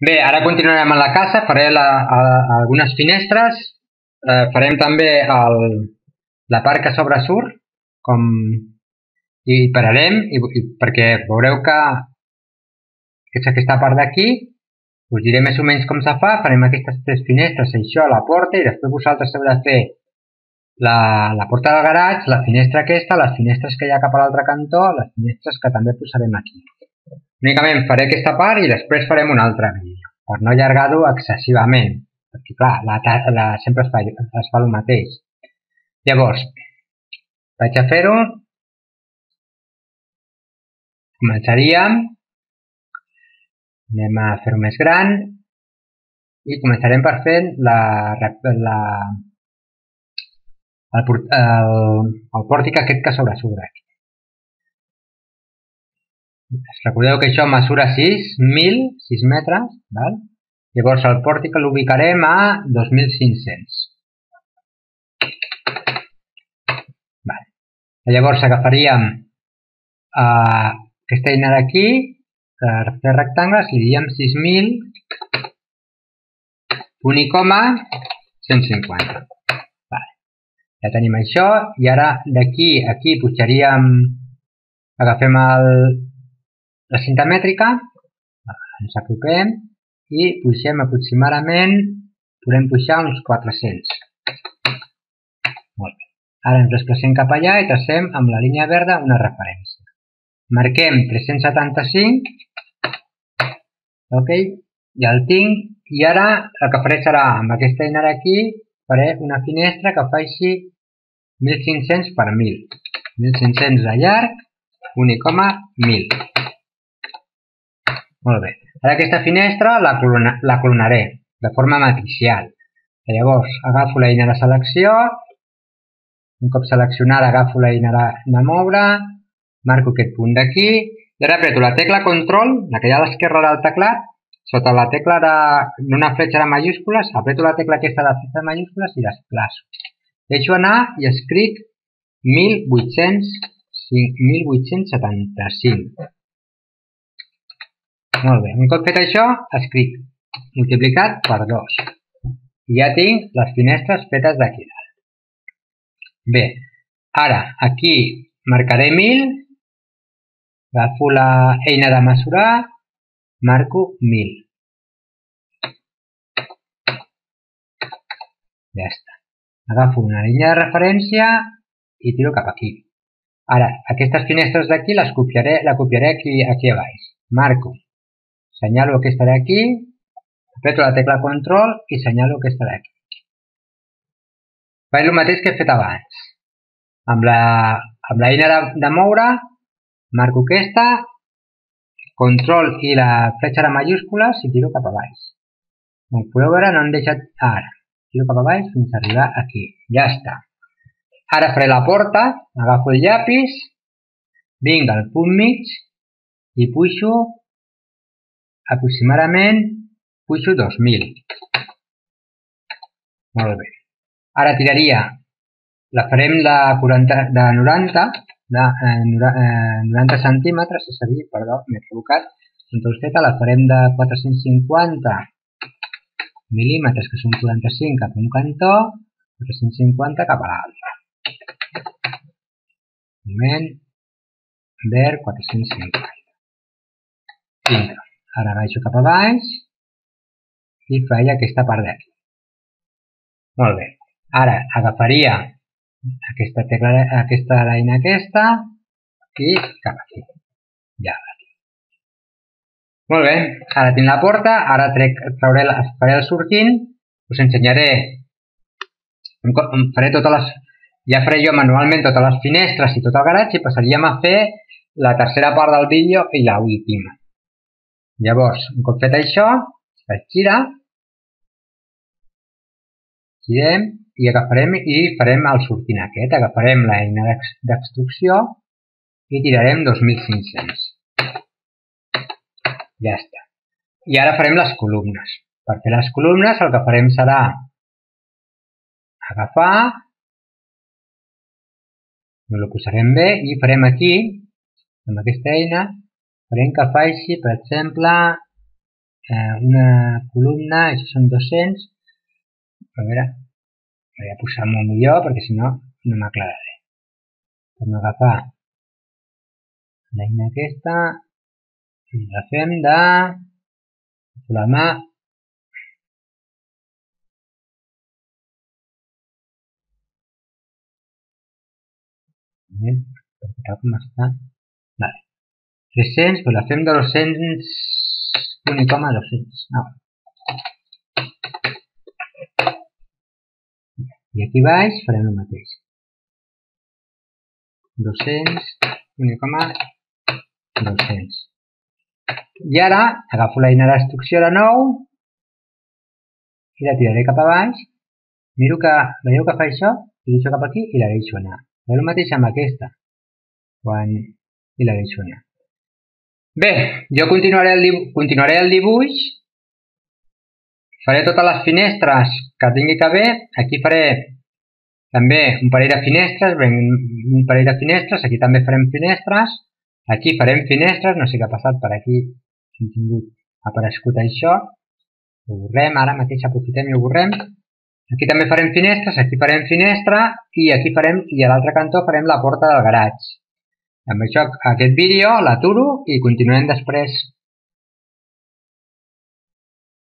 Bé, ara continuarem a la casa, faré la, a, algunes finestres, eh, farem també el, la part que sobre surt, com, i pararem, i, i, perquè veureu que, que és aquesta part d'aquí, us diré més o menys com se fa, farem aquestes tres finestres, això a la porta, i després vosaltres heu de fer la, la porta del garatge, la finestra aquesta, les finestres que hi ha cap a l'altre cantó, les finestres que també posarem aquí. Únicament faré aquesta part i després farem un altre vídeo, per no allargar-ho excessivament, perquè clar, la, la, sempre es fa, es fa el mateix. Llavors, vaig a fer-ho. Començaríem. Anem a fer-ho més gran. I començarem per fer la, la, el, el, el pòrtic aquest que sobresurt aquí. Recordeu que això mesura 6, 1.000, 6 metres, val? Llavors el pòrtic l'ubicarem a 2.500. Vale. Llavors agafaríem uh, aquesta eina d'aquí, per fer rectangles, li diem 6.000, punt i coma, 150. Vale. Ja tenim això, i ara d'aquí aquí pujaríem, agafem el, la cinta mètrica, ens apropem i puixem aproximadament, podem pujar uns 400. Molt bé. Ara ens desplacem cap allà i tracem amb la línia verda una referència. Marquem 375, ok, ja el tinc, i ara el que faré serà, amb aquesta eina d'aquí, faré una finestra que faci 1500 per 1000. 1500 de llarg, 1,1000. Molt bé. Ara aquesta finestra la, clona, la clonaré de forma matricial. Llavors, agafo l'eina de selecció, un cop seleccionada agafo l'eina de, de moure, marco aquest punt d'aquí, i ara apreto la tecla control, la que hi ha a l'esquerra del teclat, sota la tecla d'una fletxa de majúscules, apreto la tecla aquesta de fletxa de majúscules i desplaço. Deixo anar i escric 1800, 1875. Molt bé, un cop fet això, escric multiplicat per 2. I ja tinc les finestres fetes d'aquí dalt. Bé, ara aquí marcaré 1000, agafo la eina de mesurar, marco 1000. Ja està. Agafo una línia de referència i tiro cap aquí. Ara, aquestes finestres d'aquí les copiaré, la copiaré aquí, aquí a baix. Marco Senyalo aquesta d'aquí, apreto la tecla control i senyalo aquesta d'aquí. Faig el mateix que he fet abans. Amb la, amb l'eina de, de moure, marco aquesta, control i la fletxa de majúscules i tiro cap a baix. Com podeu veure no han deixat ara. Tiro cap a baix fins a arribar aquí. Ja està. Ara faré la porta, agafo el llapis, vinc al punt mig i puixo aproximadament pujo 2.000. Molt bé. Ara tiraria, la farem de, 40, de 90, de eh, 90 eh, centímetres, és a dir, perdó, m'he equivocat, doncs feta la farem de 450 mil·límetres, que són 45 cap a un cantó, 450 cap a l'altre. Moment, verd 450. Dintre. Ara baixo cap a baix i faig aquesta part d'aquí. Molt bé. Ara agafaria aquesta tecla, aquesta eina aquesta i cap aquí. Ja aquí. Molt bé. Ara tinc la porta, ara trec, trauré, faré el sortint, us ensenyaré, faré totes les, ja faré jo manualment totes les finestres i tot el garatge i passaríem a fer la tercera part del vídeo i la última. Llavors, un cop fet això, es gira, girem i agafarem i farem el sortint aquest. Agafarem l'eina d'extrucció i tirarem 2500. Ja està. I ara farem les columnes. Per fer les columnes el que farem serà agafar, no ho posarem bé i farem aquí, amb aquesta eina, farem que faci, per exemple, eh, una columna, això són 200, a veure, voy a posar-m'ho millor perquè si no no m'aclararé. Torno a agafar l'eina aquesta, i la fem de la mà perquè tal com està vale. 300, pues la fem de 200 1,200 ah. i aquí baix farem el mateix. 200 1,200 i ara agafo l'eina d'instrucció de nou i la tiraré cap a baix miro que, veieu que fa això? I deixo cap aquí i la deixo anar. Faré el mateix amb aquesta. Quan i la deixo anar Bé, jo continuaré el, continuaré el dibuix, faré totes les finestres que tingui que haver, aquí faré també un parell de finestres, un parell de finestres, aquí també farem finestres, aquí farem finestres, no sé què ha passat per aquí, hem tingut aparegut això, ho borrem, ara mateix aprofitem i ho borrem, aquí també farem finestres, aquí farem finestra i aquí farem, i a l'altre cantó farem la porta del garatge. Amb això aquest vídeo l'aturo i continuem després